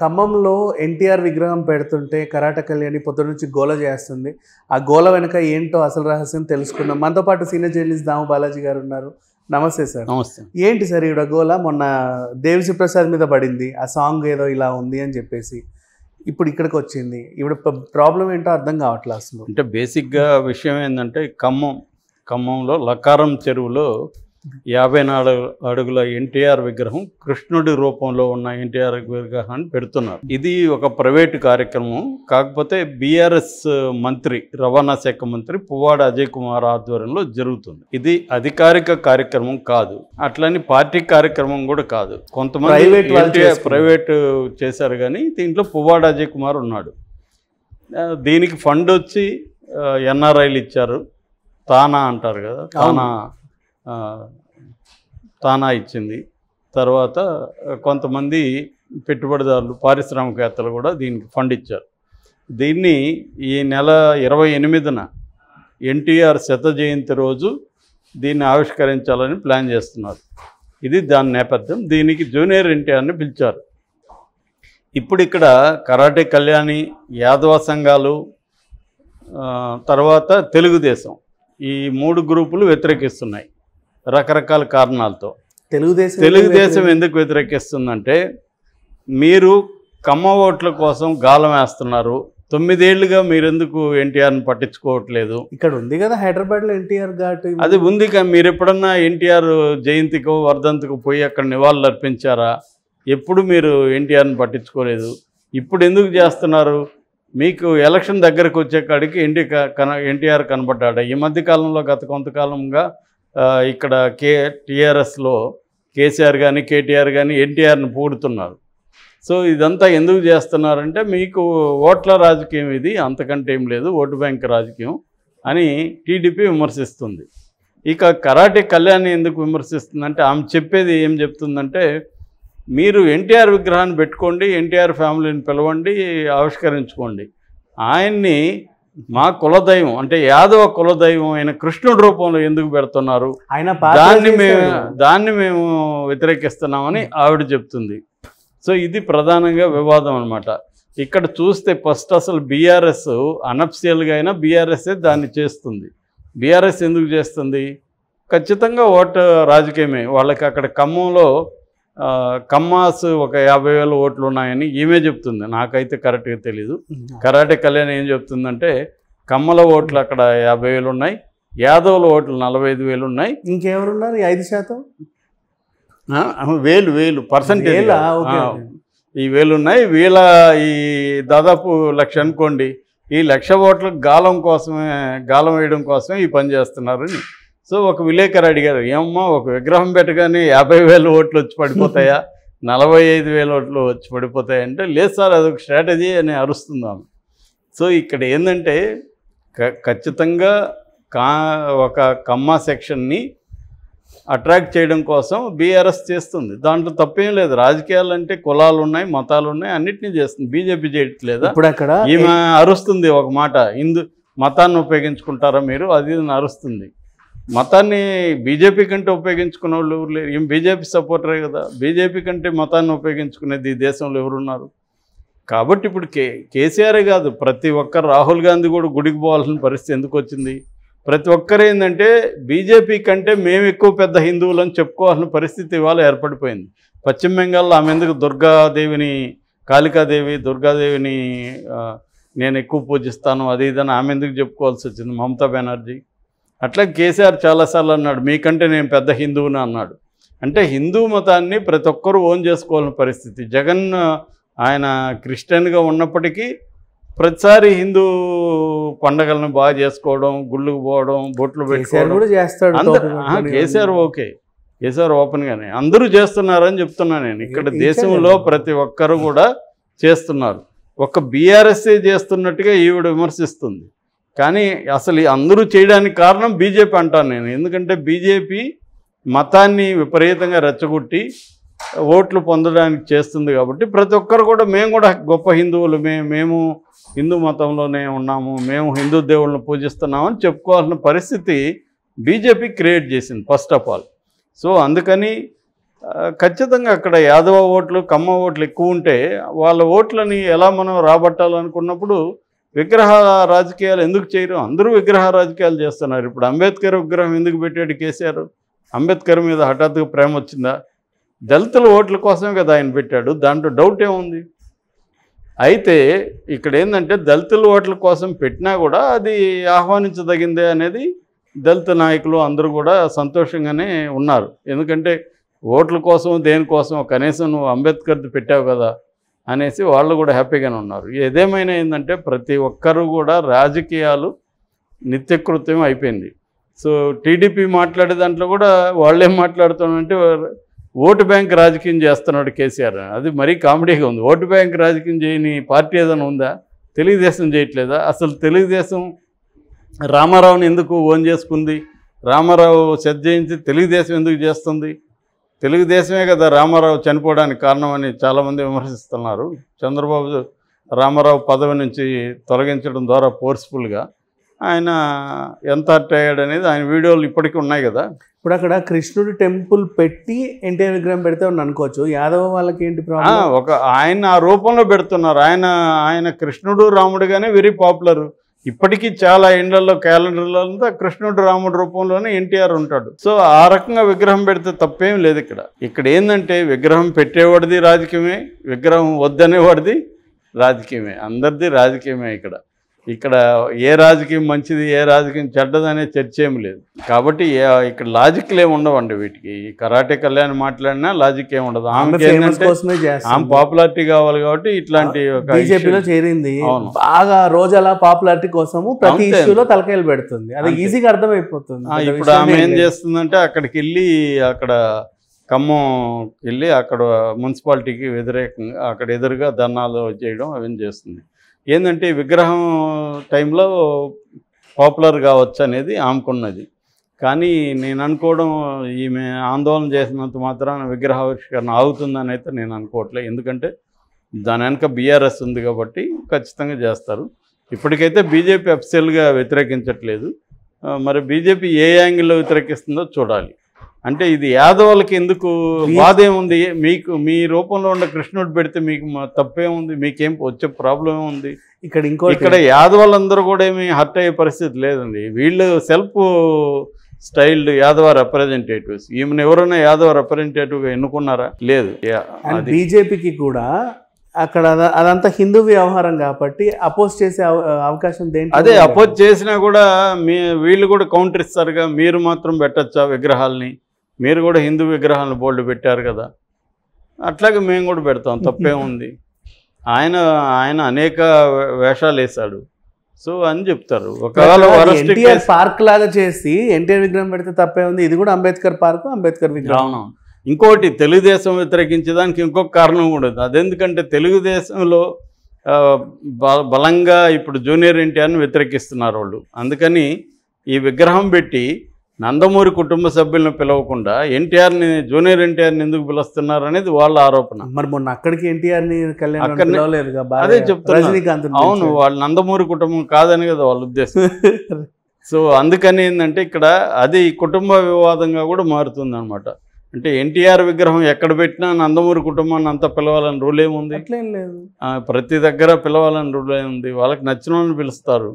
ఖమ్మంలో ఎన్టీఆర్ విగ్రహం పెడుతుంటే కరాట కళ్యాణి పొద్దు నుంచి గోల చేస్తుంది. ఆ గోల వెనక ఏంటో అసలు రహస్యం తెలుసుకుందాం. మనతో పాటు సీనియర్ జర్నలిస్ట్ దాము బాలాజీ గారు ఉన్నారు. నమస్తే సార్. నమస్తే. ఏంటి సార్ ఈవిడ గోల? మొన్న దేవిశ్రీ ప్రసాద్ మీద పడింది. ఆ సాంగ్ ఏదో ఇలా ఉంది అని చెప్పేసి ఇప్పుడు ఇక్కడికి వచ్చింది. ఈవిడ ప్రాబ్లం ఏంటో అర్థం కావట్లేదు అసలు? అంటే బేసిక్గా విషయం ఏంటంటే ఖమ్మం ఖమ్మంలో లకారం చెరువులో యాభై నాలుగు అడుగుల ఎన్టీఆర్ విగ్రహం కృష్ణుడి రూపంలో ఉన్న ఎన్టీఆర్ విగ్రహాన్ని పెడుతున్నారు. ఇది ఒక ప్రైవేటు కార్యక్రమం. కాకపోతే బీఆర్ఎస్ మంత్రి రవాణా శాఖ మంత్రి పువ్వాడ అజయ్ కుమార్ ఆధ్వర్యంలో జరుగుతుంది. ఇది అధికారిక కార్యక్రమం కాదు. అట్లని పార్టీ కార్యక్రమం కూడా కాదు. కొంతమంది. ప్రైవేట్ చేశారు కానీ దీంట్లో పువ్వాడ అజయ్ కుమార్ ఉన్నాడు. దీనికి ఫండ్ వచ్చి ఎన్ఆర్ఐలు ఇచ్చారు. తానా అంటారు కదా తానా తానా ఇచ్చింది. తర్వాత కొంతమంది పెట్టుబడిదారులు పారిశ్రామికవేత్తలు కూడా దీనికి ఫండ్ ఇచ్చారు. దీన్ని ఈ నెల ఇరవై ఎనిమిదిన ఎన్టీఆర్ శత జయంతి రోజు దీన్ని ఆవిష్కరించాలని ప్లాన్ చేస్తున్నారు. ఇది దాని నేపథ్యం. దీనికి జూనియర్ ఎన్టీఆర్ని పిలిచారు. ఇప్పుడు ఇక్కడ కరాటే కళ్యాణి యాదవ సంఘాలు తర్వాత తెలుగుదేశం ఈ మూడు గ్రూపులు వ్యతిరేకిస్తున్నాయి. రకరకాల కారణాలతో. తెలుగుదేశం తెలుగుదేశం ఎందుకు వ్యతిరేకిస్తుందంటే మీరు కమ్మ ఓట్ల కోసం గాలం వేస్తున్నారు. తొమ్మిదేళ్ళుగా మీరెందుకు ఎన్టీఆర్ని పట్టించుకోవట్లేదు? ఇక్కడ ఉంది కదా హైదరాబాద్లో ఎన్టీఆర్ ఘాట్. అది ఉంది కానీ మీరు ఎప్పుడన్నా ఎన్టీఆర్ జయంతికో వర్ధంతికో పోయి అక్కడ నివాళులు అర్పించారా? ఎప్పుడు మీరు ఎన్టీఆర్ని పట్టించుకోలేదు? ఇప్పుడు ఎందుకు చేస్తున్నారు? మీకు ఎలక్షన్ దగ్గరకు వచ్చే కాడికి ఎన్టీ కన ఎన్టీఆర్ కనబడ్డాడు? ఈ మధ్య కాలంలో గత కొంతకాలంగా ఇక్కడ కే టీఆర్ఎస్లో కేసీఆర్ కానీ కేటీఆర్ కానీ ఎన్టీఆర్ని పూడుతున్నారు. సో ఇదంతా ఎందుకు చేస్తున్నారంటే మీకు ఓట్ల రాజకీయం ఇది అంతకంటే ఏం లేదు ఓటు బ్యాంక్ రాజకీయం అని టీడీపీ విమర్శిస్తుంది. ఇక కరాటే కళ్యాణ్ ఎందుకు విమర్శిస్తుందంటే ఆమె చెప్పేది ఏం చెప్తుందంటే మీరు ఎన్టీఆర్ విగ్రహాన్ని పెట్టుకోండి ఎన్టీఆర్ ఫ్యామిలీని పిలవండి ఆవిష్కరించుకోండి. ఆయన్ని మా కులదైవం అంటే యాదవ కులదైవం అయిన కృష్ణుడి రూపంలో ఎందుకు పెడుతున్నారు? ఆయన దాన్ని మేము. దాన్ని మేము వ్యతిరేకిస్తున్నామని ఆవిడ చెప్తుంది. సో ఇది ప్రధానంగా వివాదం అనమాట ఇక్కడ చూస్తే ఫస్ట్ అసలు బీఆర్ఎస్ అనఫిషియల్గా అయినా బీఆర్ఎస్ఏ దాన్ని చేస్తుంది. బీఆర్ఎస్ ఎందుకు చేస్తుంది? ఖచ్చితంగా ఓటు రాజకీయమే. వాళ్ళకి అక్కడ ఖమ్మంలో కమ్మాస్ ఒక యాభై వేల ఓట్లు ఉన్నాయని ఈమె చెప్తుంది. నాకైతే కరెక్ట్గా తెలీదు. కరాటే కళ్యాణ్ ఏం చెప్తుందంటే కమ్మల ఓట్లు అక్కడ యాభై వేలు ఉన్నాయి యాదవుల ఓట్లు నలభై ఐదు వేలు ఉన్నాయి. ఇంకెవరున్నారు ఐదు శాతం? వేలు వేలు పర్సంటేజ్. ఈ వేలు ఉన్నాయి. వీళ్ళ ఈ దాదాపు లక్ష అనుకోండి ఈ లక్ష ఓట్లకు గాలం కోసమే గాలం వేయడం కోసమే ఈ పని చేస్తున్నారని సో ఒక విలేకరు అడిగారు ఏమమ్మా ఒక విగ్రహం పెట్టగానే యాభై వేల ఓట్లు వచ్చి పడిపోతాయా? నలభై ఐదు వేల ఓట్లు వచ్చి పడిపోతాయి? అంటే లేదు సార్ అదొక స్ట్రాటజీ అని అరుస్తున్నాము సో ఇక్కడ ఏంటంటే ఖచ్చితంగా కా ఒక కమ్మ సెక్షన్ని అట్రాక్ట్ చేయడం కోసం బీఆర్ఎస్ చేస్తుంది. దాంట్లో తప్పేం లేదు. రాజకీయాలు అంటే కులాలు ఉన్నాయి మతాలు ఉన్నాయి అన్నిటినీ చేస్తుంది బీజేపీ చేయట్లేదా? ఇప్పుడు అక్కడ ఈమె అరుస్తుంది ఒక మాట హిందూ మతాన్ని ఉపయోగించుకుంటారా మీరు? అది అరుస్తుంది. మతాన్ని బీజేపీ కంటే ఉపయోగించుకున్న వాళ్ళు ఎవరు లేరు. ఏం బీజేపీ సపోర్టరే కదా. బీజేపీ కంటే మతాన్ని ఉపయోగించుకునేది ఈ దేశంలో ఎవరున్నారు? కాబట్టి ఇప్పుడు కే కేసీఆరే కాదు. ప్రతి ఒక్కరు రాహుల్ గాంధీ కూడా గుడికి పోవాల్సిన పరిస్థితి ఎందుకు వచ్చింది? ప్రతి ఒక్కరు ఏంటంటే బీజేపీ కంటే మేము ఎక్కువ పెద్ద హిందువులు అని చెప్పుకోవాల్సిన పరిస్థితి ఇవాళ ఏర్పడిపోయింది. పశ్చిమ బెంగాల్లో ఆమె ఎందుకు దుర్గాదేవిని కాళికాదేవి దుర్గాదేవిని నేను ఎక్కువ పూజిస్తాను అది ఇదని ఆమె ఎందుకు చెప్పుకోవాల్సి వచ్చింది? మమతా బెనర్జీ అట్లా కేసీఆర్ చాలాసార్లు అన్నాడు మీకంటే నేను పెద్ద హిందువుని అన్నాడు. అంటే హిందూ మతాన్ని ప్రతి ఒక్కరూ ఓన్ చేసుకోవాలని పరిస్థితి. జగన్ ఆయన క్రిస్టియన్గా ఉన్నప్పటికీ ప్రతిసారి హిందూ పండగలను బాగా చేసుకోవడం గుళ్ళకు పోవడం బొట్లు పెట్టుకోవడం. కేసీఆర్ ఓకే. కేసీఆర్ ఓపెన్గానే. అందరూ చేస్తున్నారని చెప్తున్నా నేను. ఇక్కడ ఇంకా దేశంలో. ప్రతి ఒక్కరు కూడా చేస్తున్నారు. ఒక బీఆర్ఎస్ఏ చేస్తున్నట్టుగా ఈవిడ విమర్శిస్తుంది. కానీ అసలు అందరూ చేయడానికి కారణం బీజేపీ అంటాను నేను. ఎందుకంటే బీజేపీ మతాన్ని విపరీతంగా రెచ్చగొట్టి ఓట్లు పొందడానికి చేస్తుంది కాబట్టి ప్రతి ఒక్కరు కూడా మేము కూడా గొప్ప హిందువులు మే మేము హిందూ మతంలోనే ఉన్నాము మేము హిందూ దేవుళ్ళని పూజిస్తున్నామని చెప్పుకోవాల్సిన పరిస్థితి బీజేపీ క్రియేట్ చేసింది ఫస్ట్ ఆఫ్ ఆల్. సో అందుకని ఖచ్చితంగా అక్కడ యాదవ ఓట్లు కమ్మ ఓట్లు ఎక్కువ ఉంటే వాళ్ళ ఓట్లని ఎలా మనం రాబట్టాలనుకున్నప్పుడు విగ్రహ రాజకీయాలు ఎందుకు చేయరు? అందరూ విగ్రహ రాజకీయాలు చేస్తున్నారు. ఇప్పుడు అంబేద్కర్ విగ్రహం ఎందుకు పెట్టాడు కేసీఆర్? అంబేద్కర్ మీద హఠాత్తుగా ప్రేమ వచ్చిందా? దళితుల ఓట్ల కోసమే కదా ఆయన పెట్టాడు. దాంట్లో డౌట్ ఏముంది అయితే ఇక్కడ ఏంటంటే దళితుల ఓట్ల కోసం పెట్టినా కూడా అది ఆహ్వానించదగిందే అనేది దళిత నాయకులు అందరూ కూడా సంతోషంగానే ఉన్నారు. ఎందుకంటే ఓట్ల కోసం దేనికోసం కనీసం నువ్వు అంబేద్కర్ది పెట్టావు కదా. అనేసి వాళ్ళు కూడా హ్యాపీగానే ఉన్నారు. ఏదేమైనా ఏంటంటే ప్రతి ఒక్కరూ కూడా రాజకీయాలు నిత్యకృత్యం అయిపోయింది. సో టీడీపీ మాట్లాడే దాంట్లో కూడా వాళ్ళేం మాట్లాడుతున్నారంటే ఓటు బ్యాంక్ రాజకీయం చేస్తున్నాడు కేసీఆర్. అది మరీ కామెడీగా ఉంది. ఓటు బ్యాంక్ రాజకీయం చేయని పార్టీ ఏదైనా ఉందా? తెలుగుదేశం చేయట్లేదా? అసలు తెలుగుదేశం రామారావుని ఎందుకు ఓన్ చేసుకుంది? రామారావు సెట్ చేయించి తెలుగుదేశం ఎందుకు చేస్తుంది? తెలుగుదేశమే కదా రామారావు చనిపోవడానికి కారణమని చాలామంది విమర్శిస్తున్నారు. చంద్రబాబు రామారావు పదవి నుంచి తొలగించడం ద్వారా ఫోర్స్ఫుల్గా ఆయన ఎంత హర్ట్ అయ్యాడు అనేది ఆయన వీడియోలు ఇప్పటికీ ఉన్నాయి కదా. ఇప్పుడు అక్కడ కృష్ణుడి టెంపుల్ పెట్టి ఎన్టీఆర్ విగ్రహం పెడితే అని అనుకోవచ్చు. యాదవ వాళ్ళకి ఏంటి ఒక ఆయన ఆ రూపంలో పెడుతున్నారు. ఆయన ఆయన కృష్ణుడు రాముడుగానే వెరీ పాపులర్ ఇప్పటికీ చాలా ఇండ్లలో క్యాలెండర్లో అంతా కృష్ణుడు రాముడు రూపంలోనే ఎన్టీఆర్ ఉంటాడు. సో ఆ రకంగా విగ్రహం పెడితే తప్పేం లేదు ఇక్కడ. ఇక్కడ ఏంటంటే విగ్రహం పెట్టేవాడిది రాజకీయమే విగ్రహం వద్దనేవాడిది రాజకీయమే. అందరిది రాజకీయమే ఇక్కడ. ఇక్కడ ఏ రాజకీయం మంచిది ఏ రాజకీయం చెడ్డది అనే చర్చ ఏమి లేదు. కాబట్టి ఇక్కడ లాజిక్లు ఏమి ఉండవండి వీటికి. కరాటే కళ్యాణ్ మాట్లాడినా లాజిక్ ఏమి ఉండదు. ఆమె పాపులారిటీ కావాలి కాబట్టి ఇట్లాంటి బీజేపీలో చేరింది. బాగా రోజు అలా పాపులారిటీ కోసము ప్రతి. ఇష్యూలో తలకాయలు పెడుతుంది. అది. ఈజీగా అర్థమైపోతుంది. ఇప్పుడు ఆమె ఏం. చేస్తుందంటే అక్కడికి వెళ్ళి అక్కడ ఖమ్మం వెళ్ళి అక్కడ మున్సిపాలిటీకి వ్యతిరేకంగా అక్కడ ఎదురుగా ధర్నాలు చేయడం అవన్నీ చేస్తుంది. ఏంటంటే విగ్రహం టైంలో పాపులర్ కావచ్చు అనేది ఆమెకున్నది. కానీ నేను అనుకోవడం ఈమె ఆందోళన చేసినంత మాత్రాన విగ్రహావిష్కరణ ఆగుతుందని అయితే నేను అనుకోవట్లే. ఎందుకంటే దాని వెనక బీఆర్ఎస్ ఉంది కాబట్టి ఖచ్చితంగా చేస్తారు. ఇప్పటికైతే బీజేపీ అఫిషియల్గా వ్యతిరేకించట్లేదు. మరి బీజేపీ ఏ యాంగిల్లో వ్యతిరేకిస్తుందో చూడాలి. అంటే ఇది యాదవులకి ఎందుకు బాధ ఏముంది మీకు మీ రూపంలో ఉన్న కృష్ణుడు పెడితే మీకు తప్పేముంది? మీకేం వచ్చే ప్రాబ్లం ఏముంది ఇక్కడ ఇంకో ఇక్కడ యాదవులందరూ కూడా ఏమి హర్ట్ అయ్యే పరిస్థితి లేదండి. వీళ్ళు సెల్ఫ్ స్టైల్డ్ యాదవ రిప్రజెంటేటివ్స్ ఈమెను ఎవరైనా యాదవ రిప్రజెంటేటివ్గా ఎన్నుకున్నారా? లేదు. బీజేపీకి కూడా అక్కడ అద- అదంతా హిందూ వ్యవహారం కాబట్టి అపోజ్ చేసే అవ- అవకాశం దేంట్లో అదే. అపోజ్ చేసినా కూడా మీ వీళ్ళు కూడా కౌంటర్ ఇస్తారుగా. మీరు మాత్రం పెట్టచ్చా విగ్రహాలని? మీరు కూడా హిందూ విగ్రహాలను బోల్డ్ పెట్టారు కదా. అట్లాగే మేము కూడా పెడతాం తప్పేముంది ఆయన ఆయన అనేక వేషాలు వేశాడు. సో అని చెప్తారు. ఒకవేళ పార్క్ లాగా చేసి ఎన్టీఆర్ విగ్రహం పెడితే తప్పే ఉంది. ఇది కూడా అంబేద్కర్ పార్క్ అంబేద్కర్ విగ్రహం. ఇంకోటి తెలుగుదేశం వ్యతిరేకించడానికి ఇంకొక కారణం కూడా ఉంది. అదెందుకంటే తెలుగుదేశంలో బలంగా ఇప్పుడు జూనియర్ ఎన్టీఆర్ని వ్యతిరేకిస్తున్నారు వాళ్ళు. అందుకని ఈ విగ్రహం పెట్టి నందమూరి కుటుంబ సభ్యులను పిలవకుండా ఎన్టీఆర్ని జూనియర్ ఎన్టీఆర్ని ఎందుకు పిలుస్తున్నారు అనేది వాళ్ళ ఆరోపణ. మరి మొన్న అక్కడికి ఎన్టీఆర్ని కళ్యాణ్ అక్కడనే- పిలవలేదుగా బాగా. అదే. రజనీకాంత్ అవును వాళ్ళు నందమూరి కుటుంబం కాదని కదా వాళ్ళ ఉద్దేశం. సో అందుకని ఏంటంటే ఇక్కడ అది కుటుంబ వివాదంగా కూడా మారుతుంది అనమాట అంటే ఎన్టీఆర్ విగ్రహం ఎక్కడ పెట్టినా నందమూరి కుటుంబాన్ని అంతా పిలవాలని రూల్ ఏముంది? ప్రతి దగ్గర పిలవాలని రూల్ ఏముంది? వాళ్ళకి నచ్చిన వాళ్ళని పిలుస్తారు.